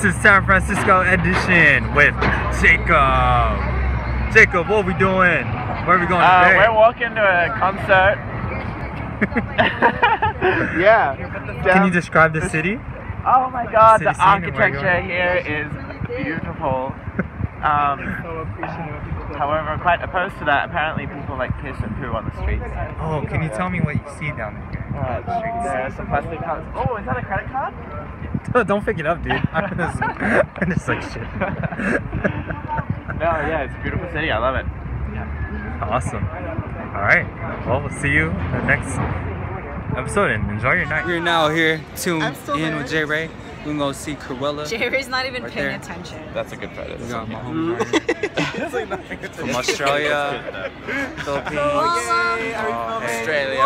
This is San Francisco edition with Jacob. Jacob, what are we doing? Where are we going Uh, today? we're walking to a concert. yeah. Can you describe the city? Oh my god, the scene and where you're architecture here is beautiful. Um, however, quite opposed to that, apparently people like piss and poo on the streets. Oh, can you tell me what you see down there? Uh, there are some plastic cards. Oh, is that a credit card? Don't pick it up, dude. I'm just, I'm just like shit. No, yeah, it's a beautiful city. I love it. Yeah. Awesome. All right. Well, we'll see you in the next episode and enjoy your night. We're now here tuned in with J Ray. We're gonna see Cruella. Jerry's not even Right paying there. attention. That's a good photo. We got my home from Australia, Philippines, oh, hey. Australia.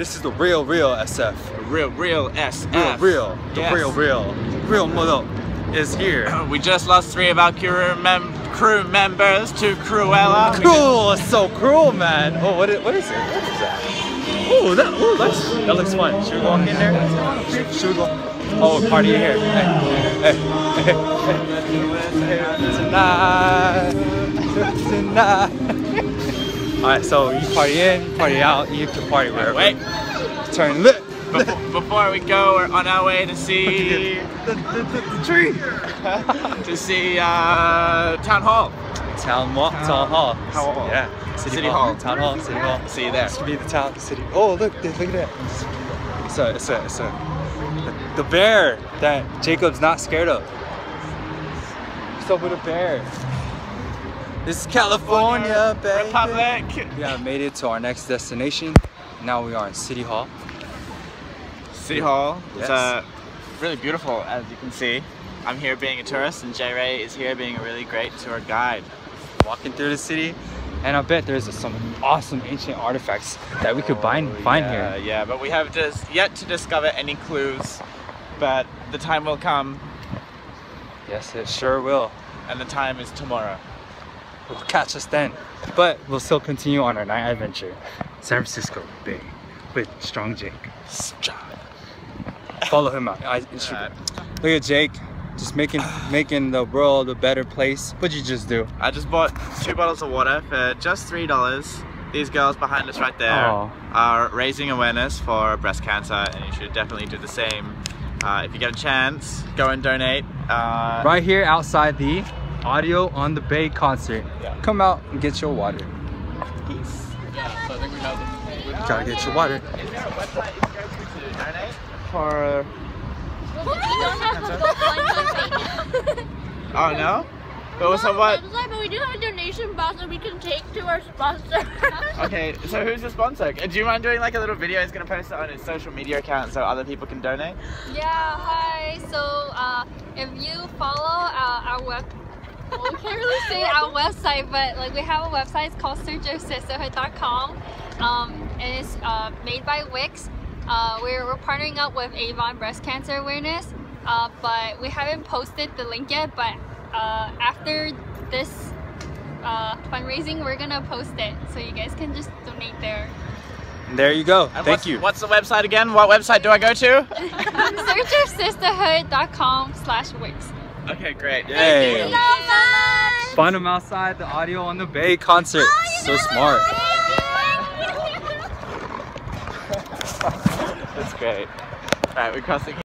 This is the real, real SF. Real, real S. Real, real, the Yes. real, real, real model is here. We just lost three of our crew, mem- crew members to Cruella. Cool, it's so cruel, man. Oh, what is, what is it? What is that? Oh, that, oh, that's, that looks fun. Should we walk in there? Should, should we go? Oh, party here. Hey, hey, hey, hey. Tonight, tonight. All right, so you party in, party out, you can party wherever. Wait, Turn lit. before, before we go, we're on our way to see The, the, the, the tree. to see uh, Town Hall. Town walk, town hall. Town hall. Yeah. City, City hall. hall. Town hall. City hall. See you there. This could be the town, the city. Oh, look, look at that. It's a, it's a, it's a, the, the bear that Jacob's not scared of. What's up with a bear? This is California, baby. Republic. We have made it to our next destination. Now we are in City Hall. City Hall. It's Yes. uh, really beautiful, as you can see. I'm here being a tourist, and J Ray is here being a really great tour guide. Walking through the city, and I bet there's some awesome ancient artifacts that we could find, find yeah, here. Yeah, but we have just yet to discover any clues. But the time will come, Yes, it sure will. and the time is tomorrow. Will catch us then. But we'll still continue on our night adventure. San Francisco Bay with Strong Jake. Strong. Follow him out. I, Alright. Look at Jake, just making making the world a better place. What'd you just do? I just bought two bottles of water for just three dollars. These girls behind us right there Aw. are raising awareness for breast cancer, and you should definitely do the same. Uh, if you get a chance, go and donate. Uh, Right here outside the Audio on the Bay concert. Yeah. Come out and get your water. Peace. Gotta get your water. Is there a website you can go to to donate? For oh no. But so what? But we do have a donation box that we can take to our sponsor. Okay, so who's the sponsor? Uh, Do you mind doing like a little video? He's gonna post it on his social media account so other people can donate. yeah, hi. So uh, if you follow uh, our web, well, we can't really say our website, but like we have a website. It's called searchofsisterhood.com. Um, and it's uh, made by Wix. Uh, we're, we're partnering up with Avon Breast Cancer Awareness, uh, but we haven't posted the link yet. But uh, after this uh, fundraising, we're gonna post it, so you guys can just donate there. There you go. And Thank what's, you. What's the website again? What website do I go to? searchofsisterhood.com slash Wix. Okay, great. Yay. so much! Find them outside the Audio on the Bay concert. so smart. That's great. Alright, we're crossing